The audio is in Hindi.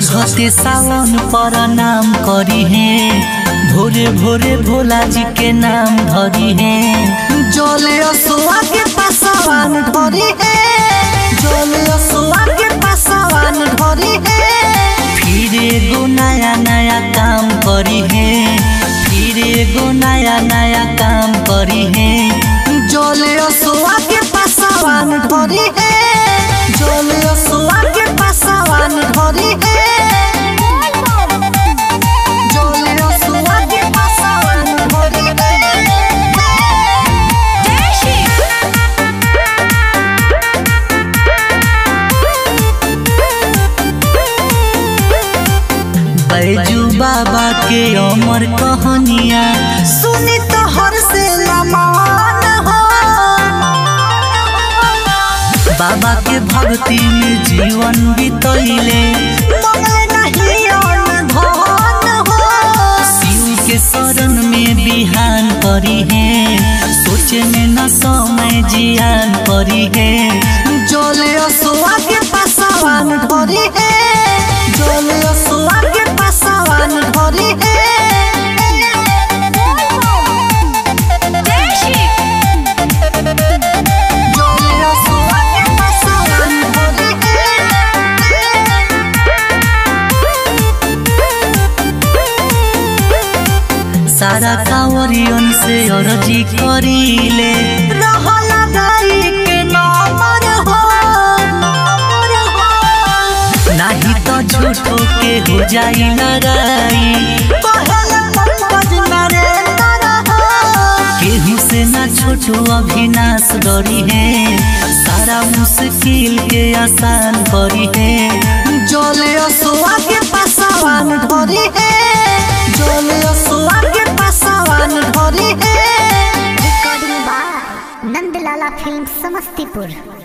चढ़ते सावन पर नाम करी है। भोरे भोरे भोला जी के नाम धरी है। जले असुआ के पासवान ढोरी है। जले असुआ के पासवान ढोरी है। फिर एगो नया नया काम करी है। फिर एगो नया नया काम करी है। जले असुआ के पासवान ढोरी है। बैजू बाबा के अमर कहानिया। सुनी तो हर से लमान हो। बाबा के भक्ति में जीवन बितैले शरण में बिहान परी है। सोचे में न समय जियान करी है। जले सारा कांवरियन से अर्जी करीले रहला दाई के नंबर हो नाही तो झूठो के हो जाई हो केहू से ना छोटो अभिनाश डरी है सारा मुश्किल के आसान करी है जले नंदलाला फ़िल्म समस्तीपुर